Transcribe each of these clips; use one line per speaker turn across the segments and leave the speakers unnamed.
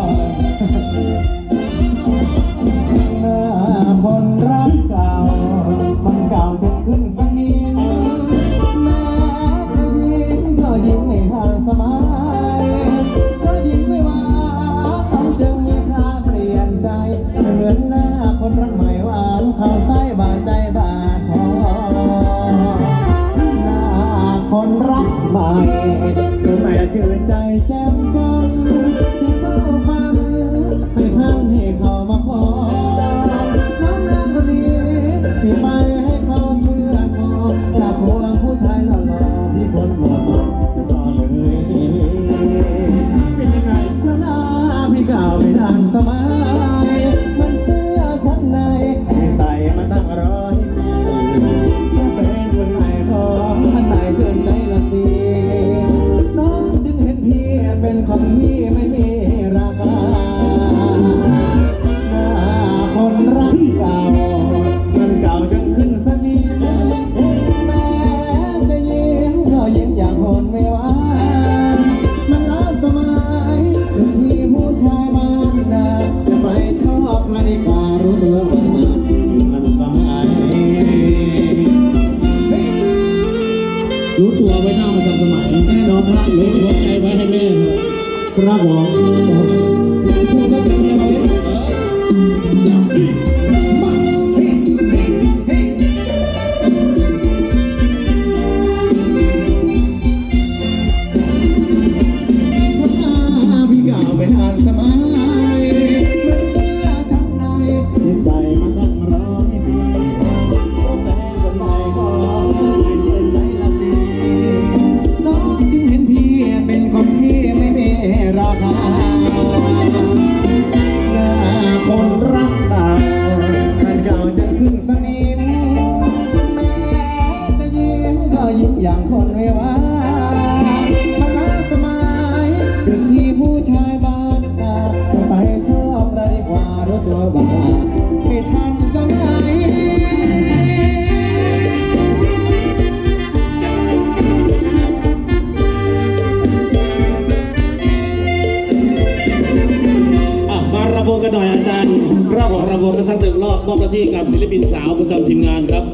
Oh. Nicaragua กันหน่อยอาจารย์รอบของรำ
วงกันสักหนึ่งรอบมอบหน้าที่กับศิลปินสาวประจำทีมงานครับ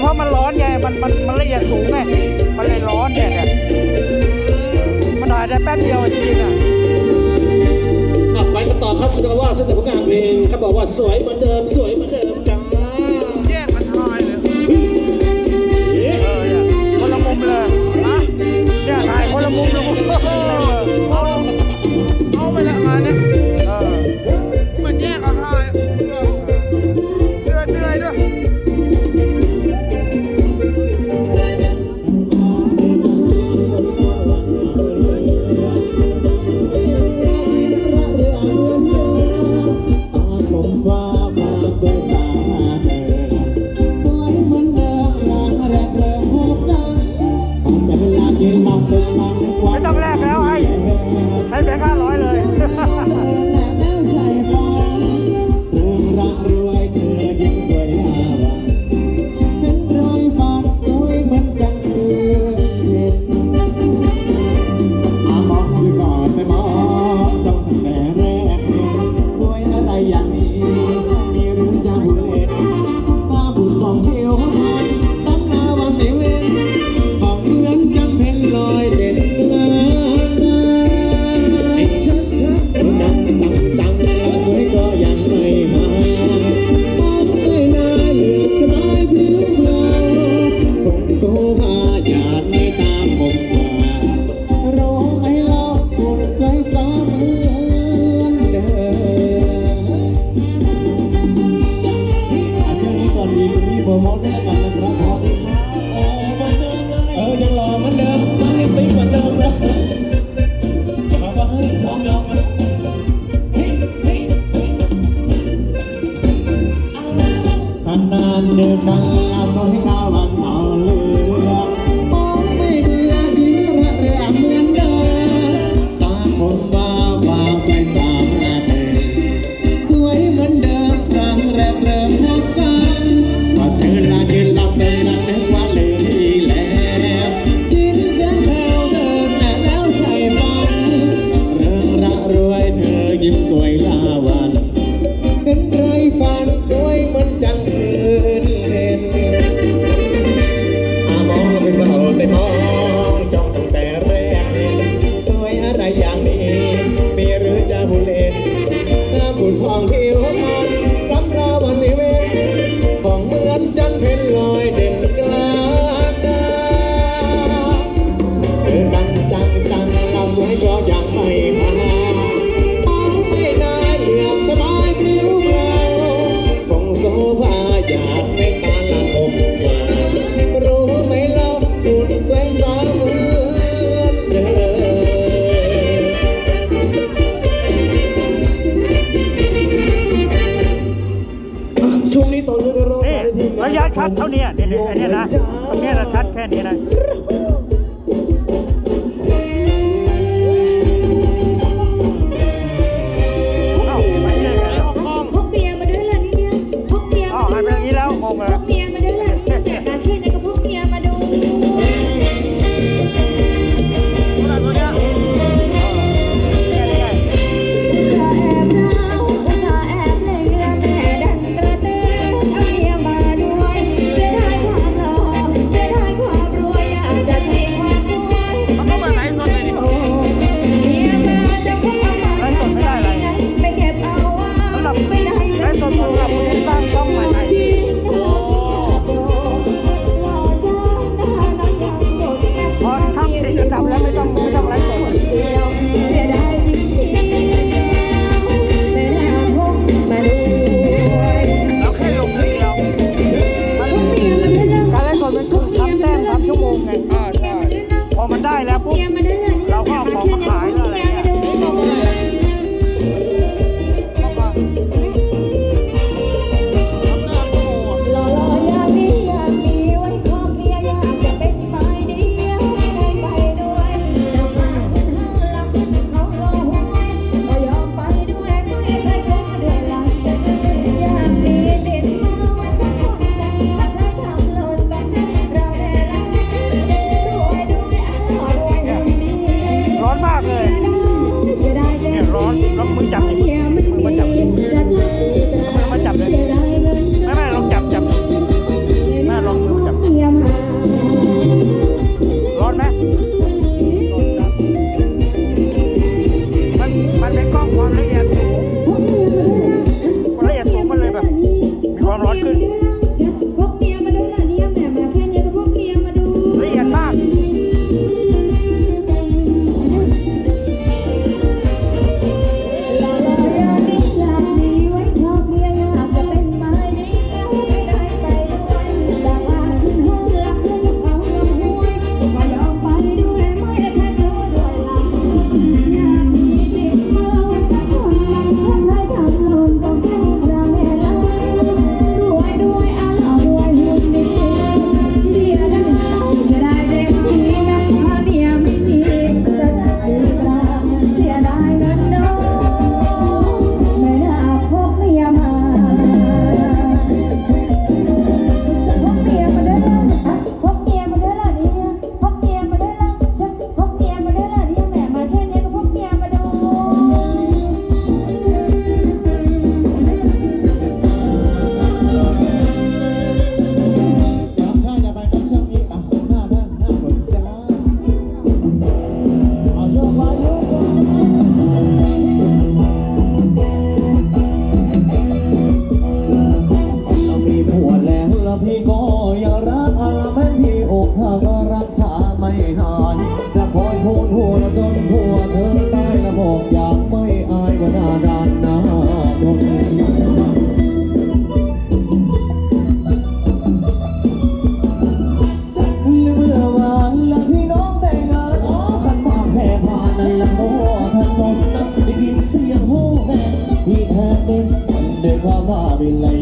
เพ
ราะมัน
ร้อ
นไง
มั
นมันมัน
ละเอียดสูงไง มั
น
เล
ย
ร้
อน
เนี่
ย
เนี่ย
มัน
ถ่ายได้แป๊บเดียวจริงอะ
ไปกันต่อคัสโนว่าซึ่งแต่ผลงานเพลงเขาบอกว่าสวยเหมือนเดิมสวยเหมือนเดิมจ้า
แยกมันทายเลย
เออเโยคนละมุมเลยนะเนี่ยถ่ายคนละมุมเลยเอา
เอาไปละมาเนี่ย
Chê ta, sao hết nào bằng Without them all ชัดเท่านี้เนี่ยอันนี้นะเนี้
นะชัดแค่นี้นะ Amen.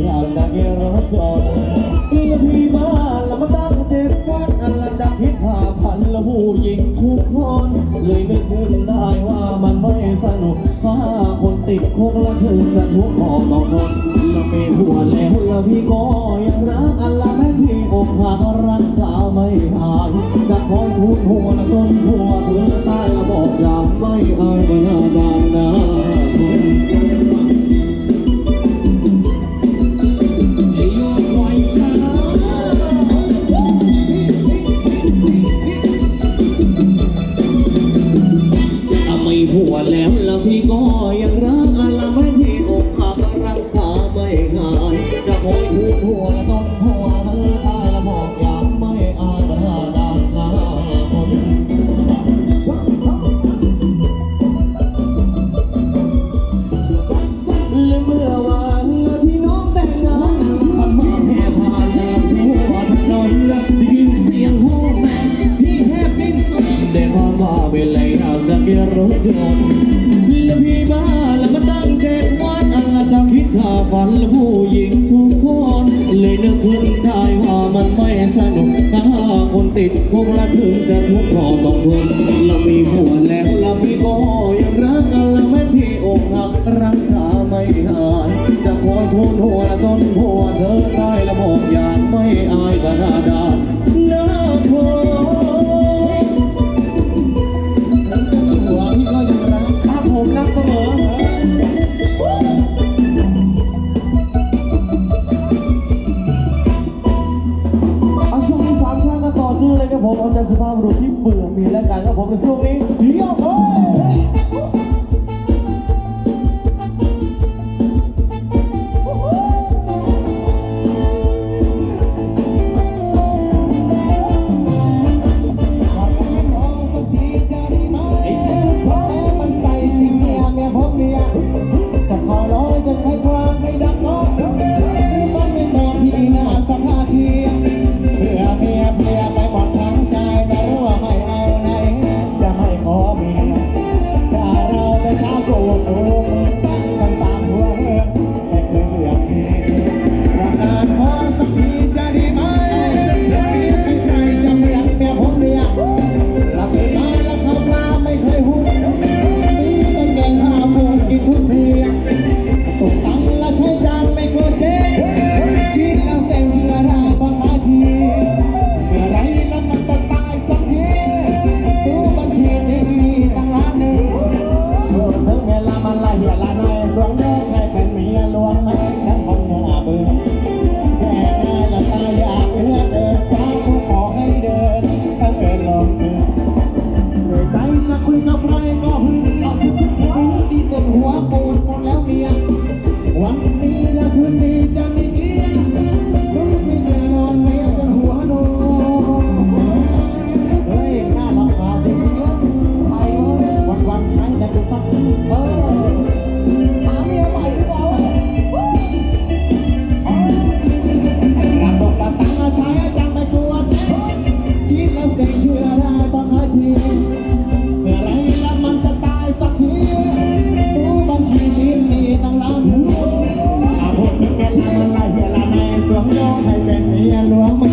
อยา
กจะมี
ร
ถย
นต์มี
พี่
บ้า
น
แล้ว
มา
ตั้งเจ็
ดวันอัน
ละดั
ก
คิด
ผ่าพันและผู้หญิงทุกคน เลยไม่ขึ้นได้ว่ามันไม่สนุกถ้าคนติดคุกแล้วถึงจะทุกข์ออกต่อคนและมีหัวแล้วและพี่ก็ยังรักอันละแม่พี่อกหักรักสาวไม่หายจะคอยทุนหัวและจนหัวเธอตายและบอกอยากไม่อายมานานนาทุน วแล้วและพี่ก็ยังรักอะไรไม่พี่อกหักรักษาไม่หายจะคอยทูลหัวต้อง เบียร์รถยนต์และพี่มาแล้วมาตั้งเจ็ดวันอันละจะคิดถ้าฝันและผู้หญิงทุกคน เลยนึกขึ้นได้ว่ามันไม่สนุกถ้าคนติดคงละถึงจะทุกข์พอต้องทนเรามีหัวแล้วเรามีก็ยังรักกันและแม่พี่อกหักรักษาไม่หายจะคอยทุนหัวจนหัวเธอตายและบอกอย่างไม่อายกระดาษ เอาช่ว no amo.